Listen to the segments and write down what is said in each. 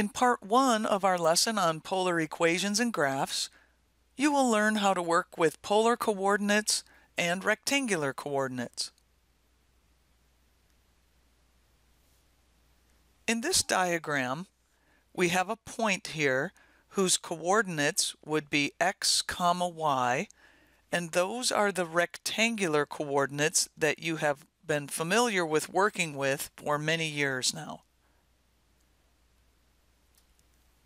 In part one of our lesson on polar equations and graphs, you will learn how to work with polar coordinates and rectangular coordinates. In this diagram, we have a point here whose coordinates would be x comma y, and those are the rectangular coordinates that you have been familiar with working with for many years now.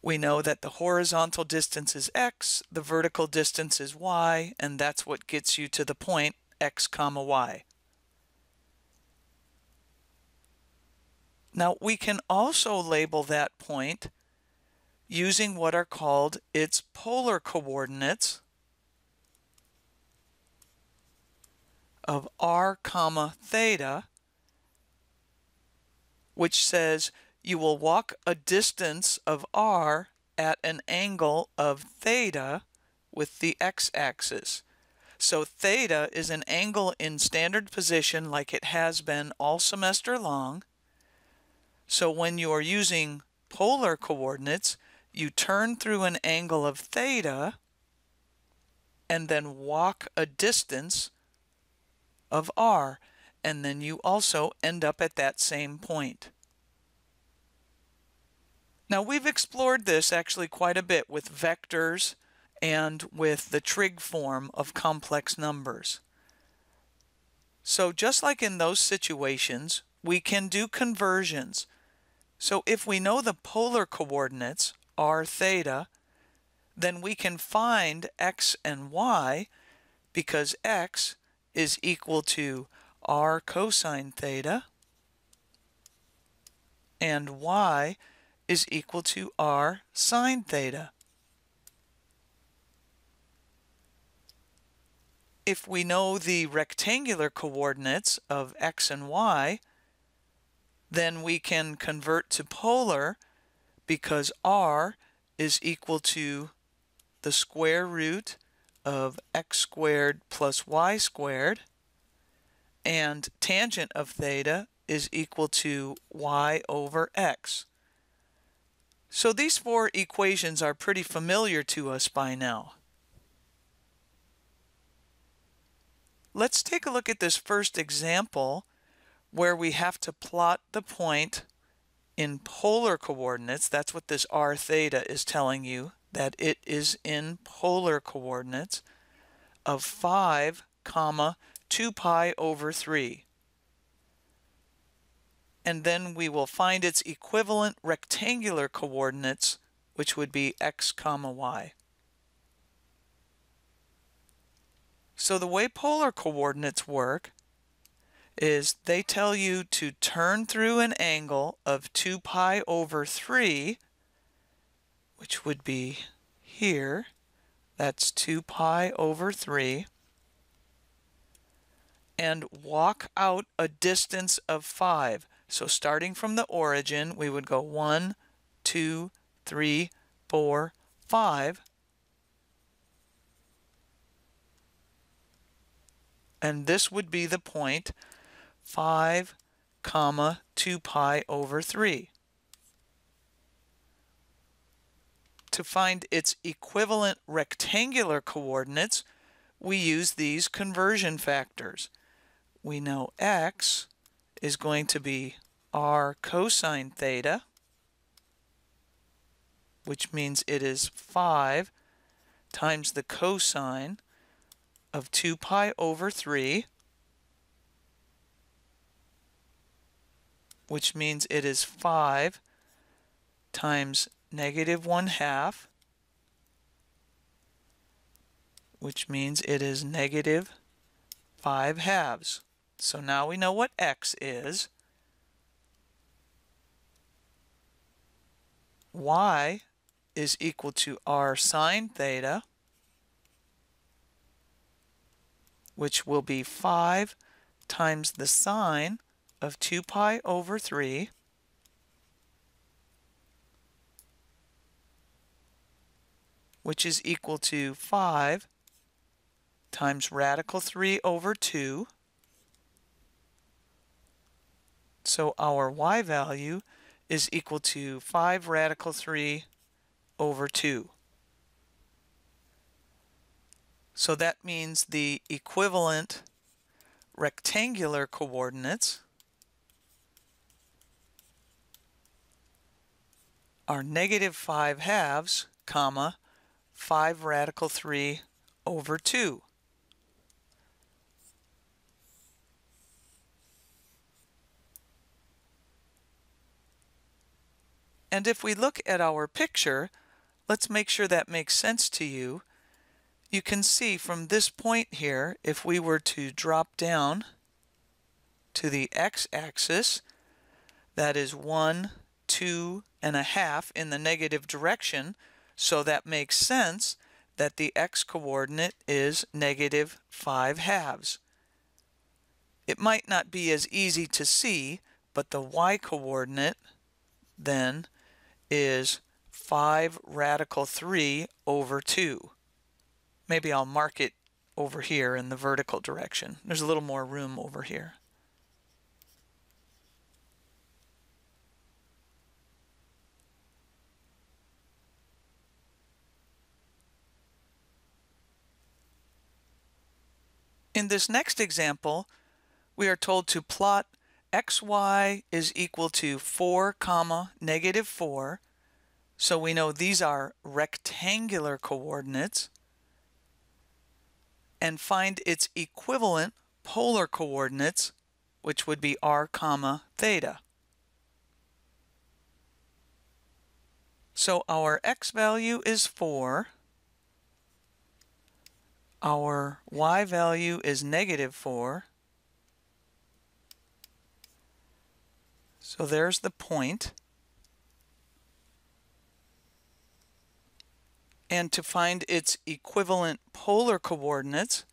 We know that the horizontal distance is x, the vertical distance is y, and that's what gets you to the point x comma y. Now we can also label that point using what are called its polar coordinates of r comma theta, which says you will walk a distance of r at an angle of theta with the x-axis. So theta is an angle in standard position like it has been all semester long. So when you are using polar coordinates, you turn through an angle of theta and then walk a distance of r, and then you also end up at that same point. Now we've explored this actually quite a bit with vectors and with the trig form of complex numbers. So just like in those situations, we can do conversions. So if we know the polar coordinates, r theta, then we can find x and y because x is equal to r cosine theta and y is equal to r sine theta. If we know the rectangular coordinates of x and y, then we can convert to polar because r is equal to the square root of x squared plus y squared, and tangent of theta is equal to y over x. So these four equations are pretty familiar to us by now. Let's take a look at this first example where we have to plot the point in polar coordinates. That's what this r theta is telling you, that it is in polar coordinates of 5 comma 2 pi over 3 and then we will find its equivalent rectangular coordinates, which would be x comma y. So the way polar coordinates work is they tell you to turn through an angle of 2 pi over 3, which would be here. That's 2 pi over 3. And walk out a distance of 5. So starting from the origin, we would go one, two, three, four, five. And this would be the point 5 comma 2 pi over 3. To find its equivalent rectangular coordinates, we use these conversion factors. We know x is going to be r cosine theta, which means it is 5 times the cosine of 2 pi over 3, which means it is 5 times negative 1 half, which means it is negative 5 halves. So now we know what x is. y is equal to r sine theta, which will be 5 times the sine of 2 pi over 3, which is equal to 5 times radical 3 over 2, So our y value is equal to 5 radical 3 over 2. So that means the equivalent rectangular coordinates are negative 5 halves, comma, 5 radical 3 over 2. And if we look at our picture, let's make sure that makes sense to you. You can see from this point here, if we were to drop down to the x-axis, that is 1, 2 and a half in the negative direction, so that makes sense that the x-coordinate is negative 5 halves. It might not be as easy to see, but the y-coordinate then is 5 radical 3 over 2. Maybe I'll mark it over here in the vertical direction. There's a little more room over here. In this next example, we are told to plot xy is equal to 4 comma negative 4 so we know these are rectangular coordinates and find its equivalent polar coordinates which would be r comma theta. So our x value is 4, our y value is negative 4, So there's the point. And to find its equivalent polar coordinates,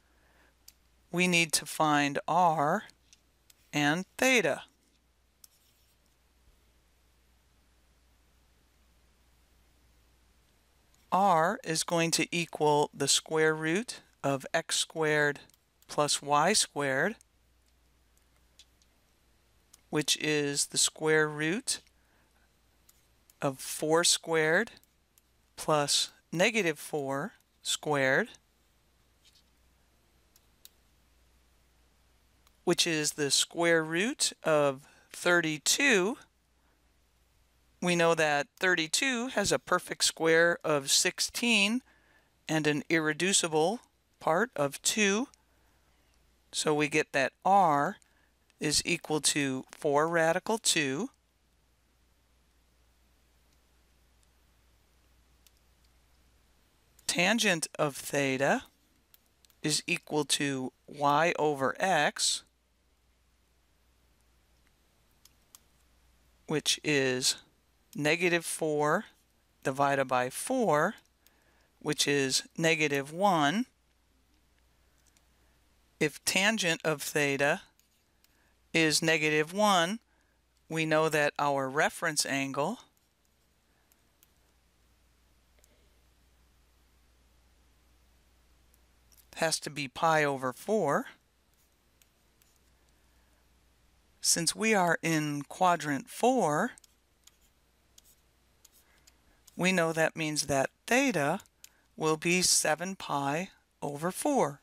we need to find r and theta. r is going to equal the square root of x squared plus y squared which is the square root of 4 squared plus negative 4 squared, which is the square root of 32. We know that 32 has a perfect square of 16 and an irreducible part of 2. So we get that r is equal to 4 radical 2 tangent of theta is equal to y over x, which is negative 4 divided by 4, which is negative 1. If tangent of theta is negative 1, we know that our reference angle has to be pi over 4. Since we are in quadrant 4, we know that means that theta will be 7 pi over 4.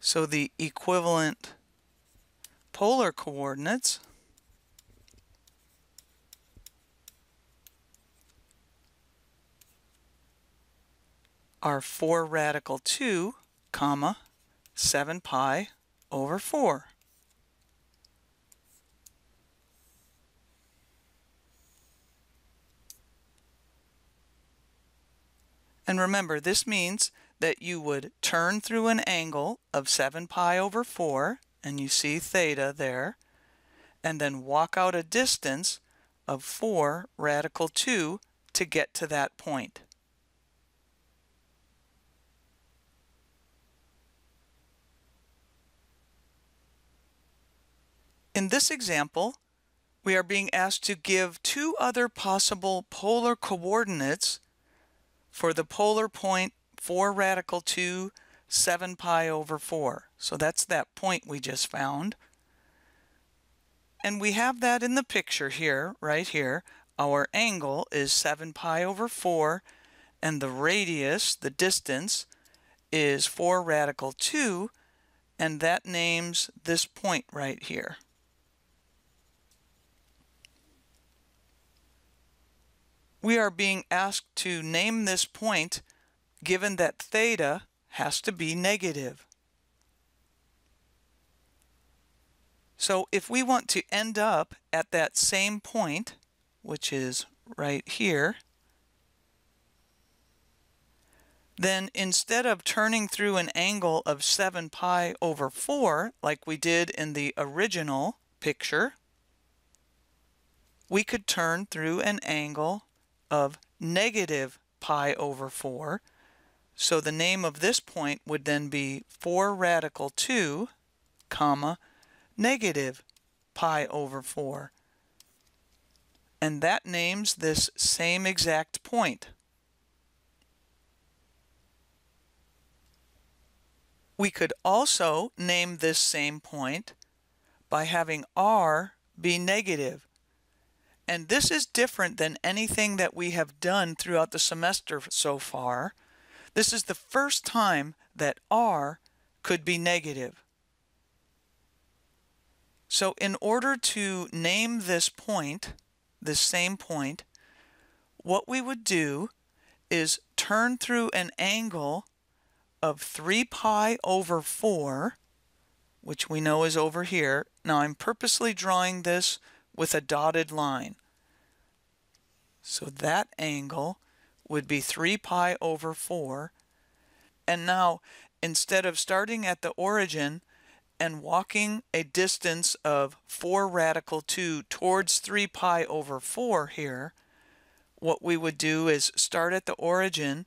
So the equivalent polar coordinates are 4 radical 2, comma, 7 pi over 4. And remember, this means that you would turn through an angle of 7 pi over 4, and you see theta there, and then walk out a distance of 4 radical 2 to get to that point. In this example, we are being asked to give two other possible polar coordinates for the polar point 4 radical 2, 7 pi over 4. So that's that point we just found. And we have that in the picture here, right here. Our angle is 7 pi over 4, and the radius, the distance, is 4 radical 2, and that names this point right here. We are being asked to name this point given that theta has to be negative. So if we want to end up at that same point, which is right here, then instead of turning through an angle of 7 pi over 4, like we did in the original picture, we could turn through an angle of negative pi over 4. So the name of this point would then be 4 radical 2, comma, negative pi over 4. And that names this same exact point. We could also name this same point by having r be negative. And this is different than anything that we have done throughout the semester so far. This is the first time that r could be negative. So in order to name this point, this same point, what we would do is turn through an angle of 3 pi over 4, which we know is over here. Now I'm purposely drawing this with a dotted line. So that angle would be 3 pi over 4. And now, instead of starting at the origin and walking a distance of 4 radical 2 towards 3 pi over 4 here, what we would do is start at the origin,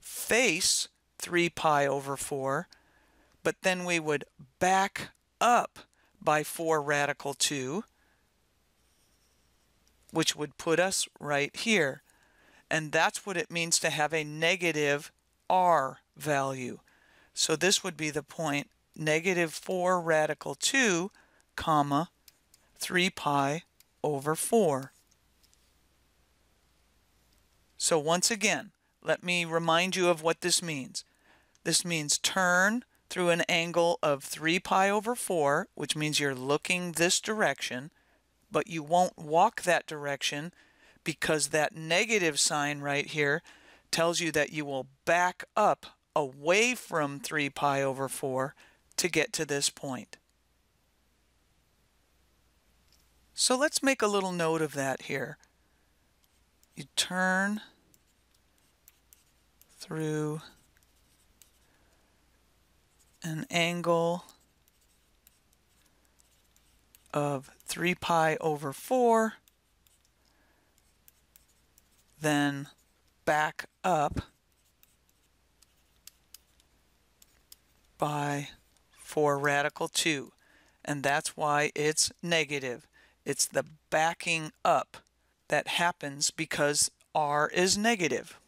face 3 pi over 4, but then we would back up by 4 radical 2, which would put us right here. And that's what it means to have a negative r value. So this would be the point negative 4 radical 2, comma, 3 pi over 4. So once again, let me remind you of what this means. This means turn through an angle of 3 pi over 4, which means you're looking this direction, but you won't walk that direction because that negative sign right here tells you that you will back up away from 3 pi over 4 to get to this point. So let's make a little note of that here. You turn through an angle of 3 pi over 4, then back up by 4 radical 2. And that's why it's negative. It's the backing up that happens because r is negative.